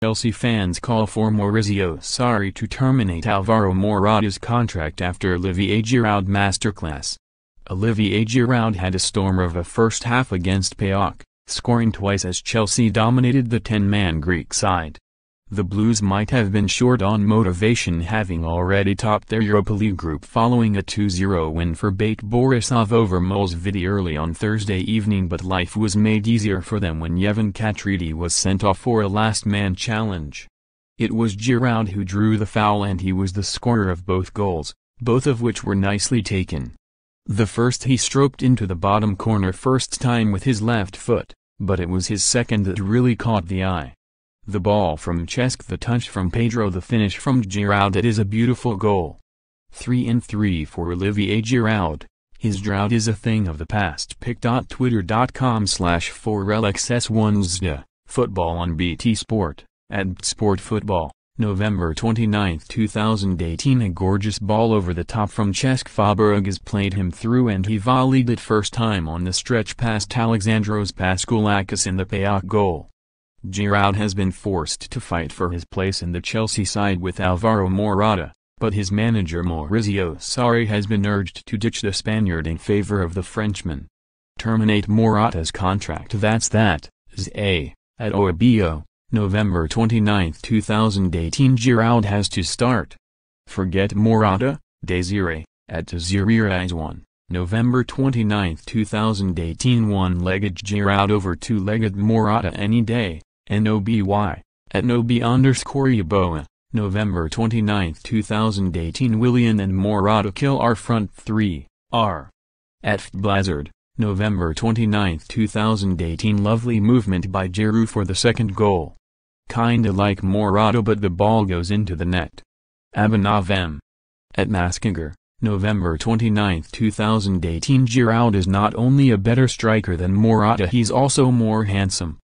Chelsea fans call for Maurizio Sarri to terminate Alvaro Morata's contract after Olivier Giroud masterclass. Olivier Giroud had a storm of a first half against PAOK, scoring twice as Chelsea dominated the 10-man Greek side. The Blues might have been short on motivation having already topped their Europa League group following a 2-0 win for Bate Borisov over MOL Vidi early on Thursday evening but life was made easier for them when Yevhen Khacheridi was sent off for a last-man challenge. It was Giroud who drew the foul and he was the scorer of both goals, both of which were nicely taken. The first he stroked into the bottom corner first time with his left foot, but it was his second that really caught the eye. The ball from Cesc the touch from Pedro the finish from Giroud it is a beautiful goal. 3 and 3 for Olivier Giroud, his drought is a thing of the past. pic.twitter.com slash 4LXS1ZDA, football on BT Sport, at Sport Football, November 29, 2018 A gorgeous ball over the top from Cesc Fabregas played him through and he volleyed it first time on the stretch past Alexandros Paschalakis in the PAOK goal. Giroud has been forced to fight for his place in the Chelsea side with Alvaro Morata, but his manager Maurizio Sarri has been urged to ditch the Spaniard in favor of the Frenchman. Terminate Morata's contract that's that, ZA, at OABO, November 29, 2018 Giroud has to start. Forget Morata, Desire, at Desire 1. November 29, 2018 One-legged Giroud over two-legged Morata any day. NOBY, at NOB underscore Yaboa, November 29, 2018 Willian and Morata kill our front three, R. At Blizzard, November 29, 2018 Lovely movement by Giroud for the second goal. Kinda like Morata but the ball goes into the net. Abhinav M. At Maskinger, November 29, 2018 Giroud is not only a better striker than Morata he's also more handsome.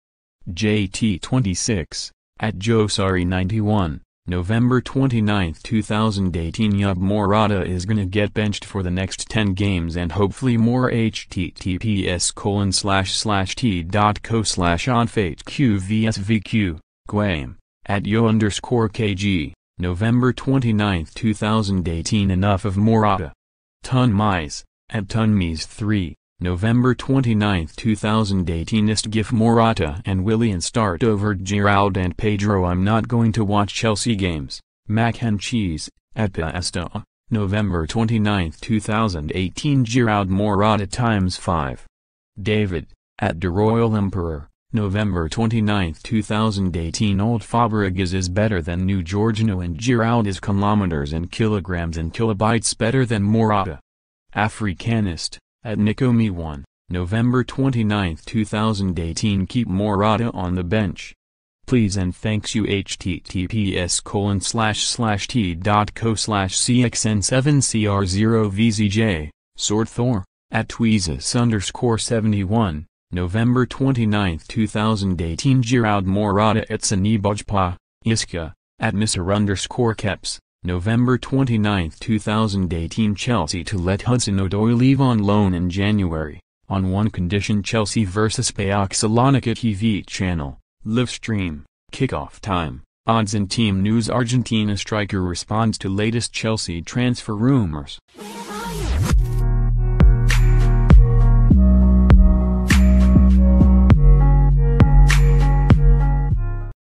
JT26, at Josari91, November 29, 2018 Yub Morata is gonna get benched for the next 10 games and hopefully more https colon slash slash t.co slash onfateqvsvq, Guame, at yo underscore kg, November 29, 2018 Enough of Morata. Ton Mais, at Tunmise 3, November 29, 2018 Istgif Morata and Willian start over Giroud and Pedro. I'm not going to watch Chelsea games, Mac and Cheese, at Pasta, November 29, 2018 Giroud Morata times 5. David, at The Royal Emperor, November 29, 2018 Old Fabregas is better than New Jorginho and Giroud is kilometers and kilograms and kilobytes better than Morata. Africanist at Nikomi 1, November 29, 2018 Keep Morata on the bench. Please and thanks you https colon slash slash t.co slash cxn7cr0vzj, Sword Thor, at tweezes underscore 71, November 29, 2018 Giroud Morata at Sanibajpa, Iska, at Mr underscore Keps. November 29, 2018 Chelsea to let Hudson-Odoi leave on loan in January, on one condition Chelsea vs PAOK Salonika TV channel, live stream, kickoff time, odds and team news. Argentina striker responds to latest Chelsea transfer rumors.